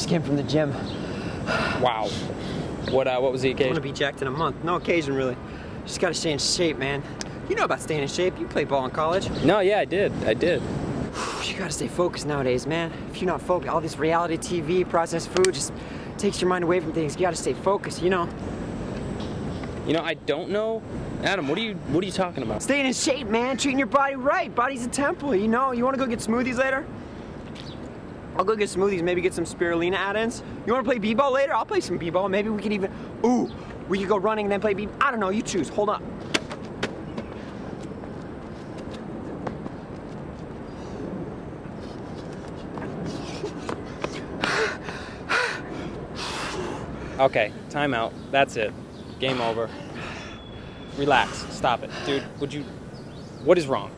came from the gym. Wow. What uh, what was the I want to be jacked in a month. No occasion, really. Just gotta stay in shape, man. You know about staying in shape. You played ball in college. No, yeah, I did. I did. You gotta stay focused nowadays, man. If you're not focused, all this reality TV, processed food just takes your mind away from things. You gotta stay focused, you know. You know, I don't know. Adam, what are you what are you talking about? Staying in shape, man. Treating your body right. Body's a temple, you know. You wanna go get smoothies later? I'll go get smoothies, maybe get some spirulina add-ins. You wanna play b-ball later? I'll play some b-ball. Maybe we could even, ooh, we could go running and then play b. I don't know. You choose. Hold on. Okay, timeout. That's it. Game over. Relax. Stop it. Dude, would you What is wrong?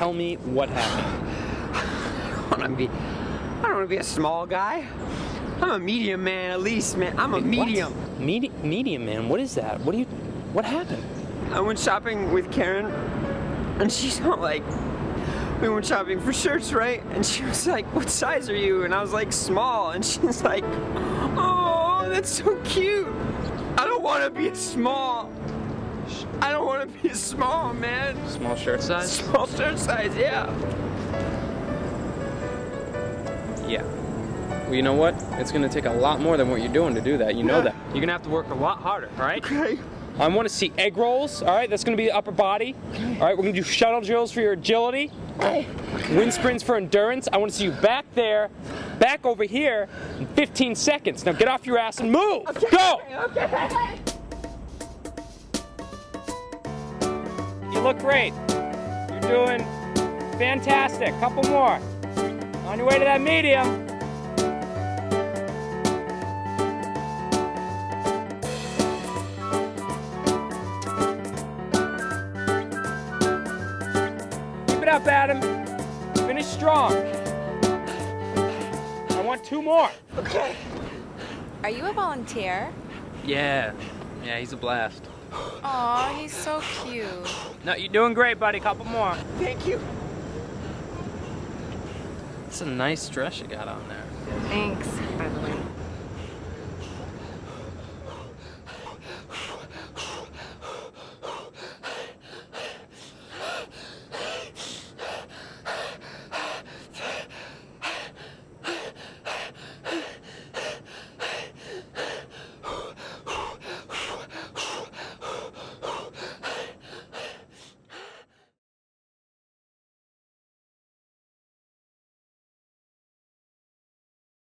Tell me what happened. I don't wanna be, I don't wanna be a small guy. I'm a medium man, at least, man. I'm a medium. What? Medi- medium man. What is that? What do you What happened? I went shopping with Karen, and she's not like, we went shopping for shirts, right? And she was like, what size are you? And I was like, small. And she's like, oh, that's so cute. I don't want to be small. I don't want to be small, man. Small shirt size? Small shirt size, yeah. Yeah. Well, you know what? It's gonna take a lot more than what you're doing to do that. You know Yeah. that. You're gonna have to work a lot harder, all right? Okay. I want to see egg rolls. All right, that's going to be the upper body. All right, we're going to do shuttle drills for your agility. Wind sprints for endurance. I want to see you back there, back over here in 15 seconds. Now get off your ass and move. Go. You look great. You're doing fantastic. Couple more. On your way to that medium. Keep it up, Adam. Finish strong. I want two more. Okay. Are you a volunteer? Yeah. Yeah, he's a blast. Aw, he's so cute. No, you're doing great, buddy. Couple more. Thank you. It's a nice dress you got on there. Thanks, by the way.